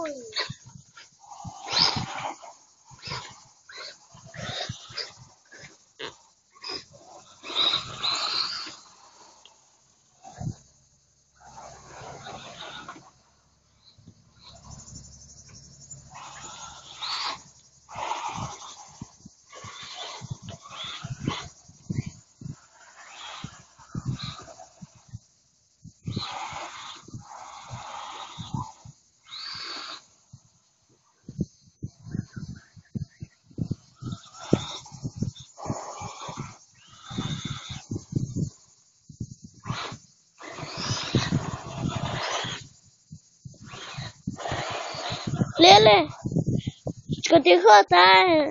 Fui. 来来，这个地方在